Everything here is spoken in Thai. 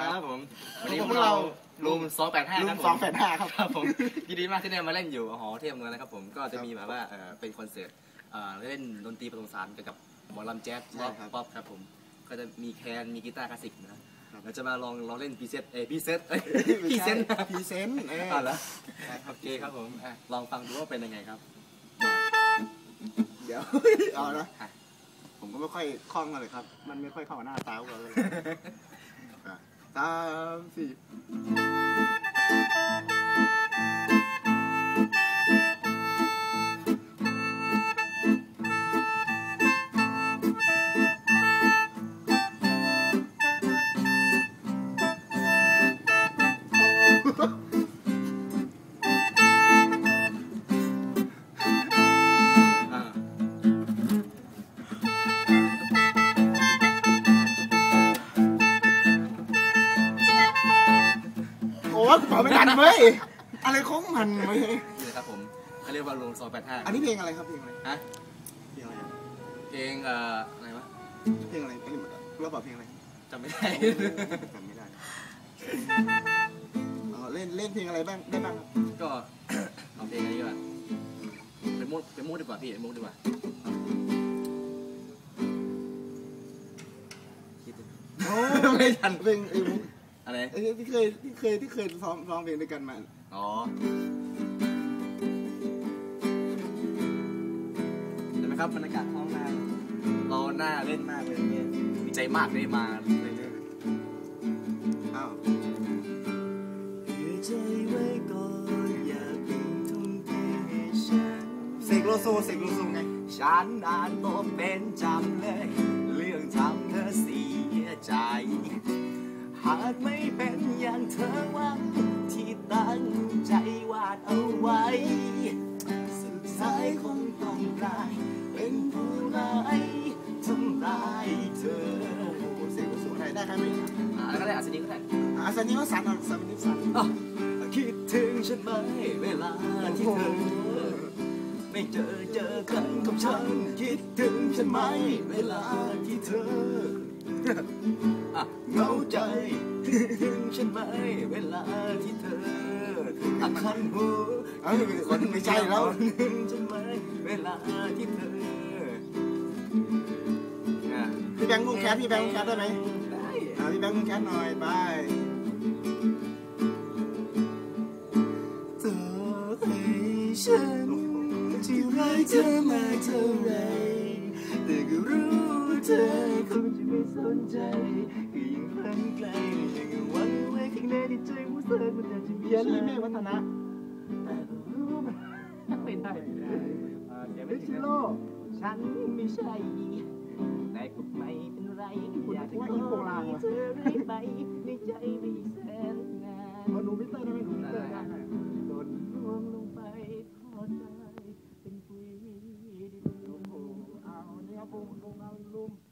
ครับผม วันนี้พพววกกเราเรารูมสองแปดห้าลุครัมบผมสองแปดห้าครับครับผมยินดีมากที่ได้มาเล่นอยู่หอเทียมเมืองนะครับผมก็จะมีแบบว่าเอ่อเป็นคอนเสิร์ตเอ่อเล่นดนตรีผสมผสานเกี่ยวกับหมอลำแจ๊สใช่ป๊อปครับป๊อปครับผมก็จะมีแคนมีกีตาร์คลาสสิกนะเราจะมาลองลองเล่นพีเซตเอยพีเซตเอ้ยพีเซนพรีเซนต์เอออะเหรอโอเคครับผมอะลองฟังดูว่าเป็นยังไงครับ เดี๋ยวเอานะผมก็ไม่ค่อยคล่องเลยครับ มันไม่ค่อยเข้ากับหน้าตาพวกเราเลย อะส โอ้ยเป่าไม่ทันเว้ยอะไรของมันเว้ยนี่นะครับผมเขาเรียกว่ารูมสองแปดห้าอันนี้เพลงอะไรครับเพลงอะไรฮะเพลงอะไรอะเพลงเอ่ออะไรวะเพลงอะไรอันนี้เราบอกเพลงอะไรจำไม่ได้จำไม่ได้เอาเล่นเล่นเพลงอะไรบ้างได้บ้างครับก็เอาเพลงอะไรดีกว่าเป็นมุกเป็นมุกดีกว่าพี่เป็นมุกดีกว่าคิดดิโอ้ไม่ทัน เพลงเอ้ยมุก อะไรเอ้ยที่เคยที่เคยที่เคยซ้อมร้องเพลงด้วยกันมา อ๋อเห็นไหมครับบรรยากาศห้องน้ำเราหน้าเล่นมากเลยเนี่ยดีใจมากได้มาเรื่อยอ้าวคือใจไว้ก่อนอย่าเพิ่งทุ่มเทให้ฉันเสกโลโซเสกโลโซไง ฉันอ่านบทเป็นจำเลย เรื่องทำเธอเสียใจ หากไม่เป็นอย่างเธอหวังที่ตั้งใจวาดเอาไว้ สุดท้ายคงต้องกลายเป็นผู้ร้ายทำร้ายเธอโอ้โหเสกโลโซไทยได้ใครไหมๆอ่าแล้วก็ได้อัศนีก็ได้อาสันนิวสันอะสันนิวสันอะคิดถึงฉันไหมเวลาที่เธอ ไม่เจอเจอกันกับฉัน คิดถึงฉันไหมเวลาที่เธออะ เหงาใจคิดถึงฉันไหมเวลาที่เธออักคันหูเอ้ยคนไม่ใช่แล้วคิดถึงฉันไหมเวลาที่เธออะพี่แบงค์มุงแคสพี่แบงค์มุงแคสได้ไหมได้อ่าพี่แบงค์มุงแคสหน่อยบายเธอให้ฉันที่รักเธอมากเท่าไรแต่ก็รู้เธอคงจะไม่สน จก็ยิ่งคลั่งไกลยังวังไวข้างในใจว่าเธอมันจะจะเบียนลิเมวัฒนะแต่มัไม่ได้ลิชิโร่ฉันไม่ใช่แต่ก็ไม่เป็นไรอยากจะกอดเธอเอไปในใจไม่แสนนานพอดูมิเตอร์ได้ไหมดูมิเตอร์ได้ลุาเง